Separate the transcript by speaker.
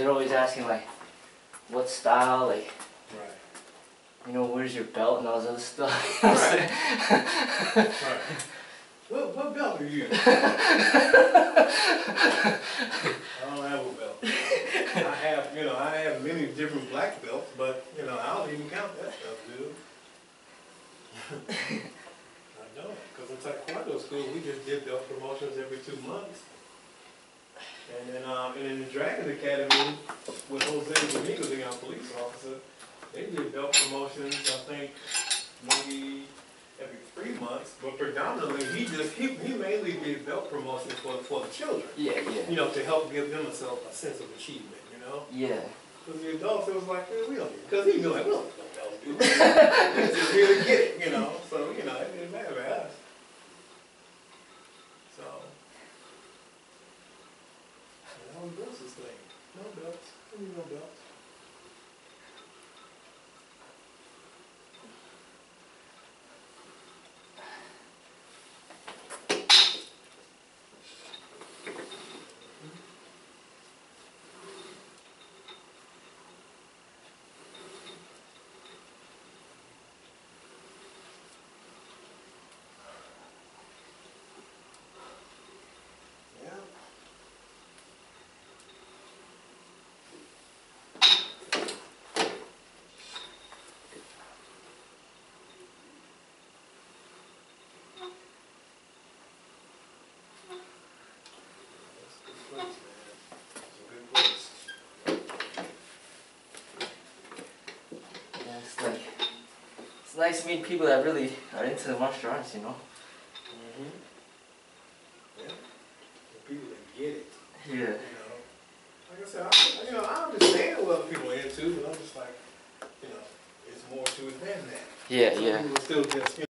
Speaker 1: they're always asking like, what style, like,
Speaker 2: Right.
Speaker 1: you know, where's your belt and all this other stuff.
Speaker 2: Right. Right. What, what belt are you? I don't have a belt. I have, you know, I have many different black belts, but, you know, I don't even count that stuff, dude. I don't, because in Taekwondo school, we just did belt promotions every two months. And then, um, and in the Dragon Academy, with Jose Domingo, the young police officer, they did belt promotions, I think, maybe every three months, but predominantly, he just, he, he mainly did belt promotions for, for the children.
Speaker 1: Yeah, yeah.
Speaker 2: You know, to help give them a, self, a sense of achievement, you know?
Speaker 1: Yeah.
Speaker 2: Because the adults, it was like, man, we don't because he knew like, we don't no belts, dude. Just here to get it, you know? So, you know, it didn't matter to us. So. And that was Bruce's thing. No belts, we need no belts. Yeah. That's a good place, man. It's a good place.
Speaker 1: Yeah, it's like, it's to meet people that really are into the martial arts, you know?
Speaker 2: Mm-hmm. Yeah. People that get it.
Speaker 1: Yeah.
Speaker 2: You know, like I said, I, you know, I understand what other people are into, but I'm just like, you know, it's more to it than that.
Speaker 1: Yeah,
Speaker 2: Some
Speaker 1: yeah.
Speaker 2: people still just, you